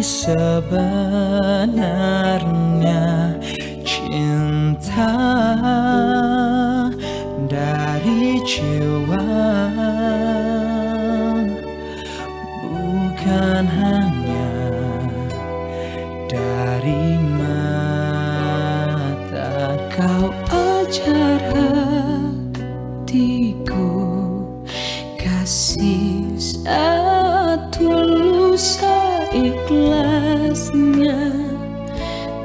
sebenarnya cinta dari jiwa. Bukan hanya dari mata kau ikhlasnya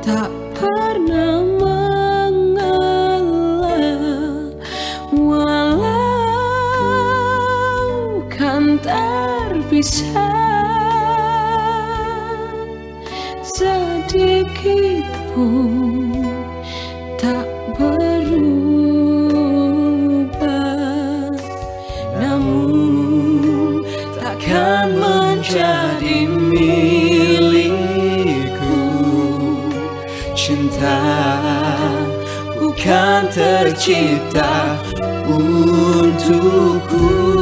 tak pernah mengalah. Walau kan terpisah. Sedikit pun cinta bukan tercipta untukku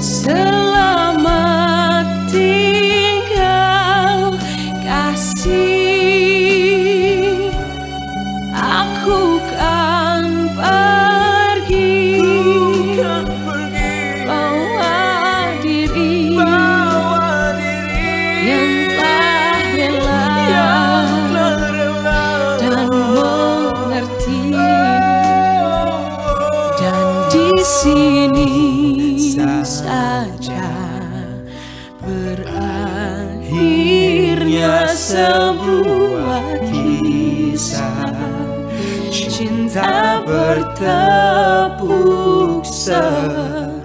Selamat tinggal kasih. Aku kan pergi. Bawa diri. Yang telah rela. Dan mengerti. Dan di sini sebuah kisah. Cinta bertepuk sebelah